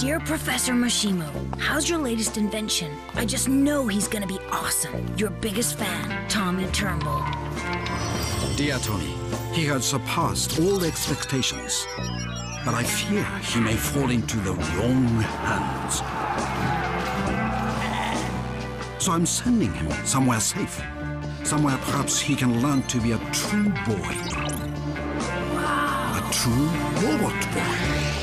Dear Professor Moshimo, how's your latest invention? I just know he's gonna be awesome. Your biggest fan, Tommy Turnbull. Dear Tommy, he has surpassed all expectations. But I fear he may fall into the wrong hands. So I'm sending him somewhere safe. Somewhere perhaps he can learn to be a true boy. A true robot boy.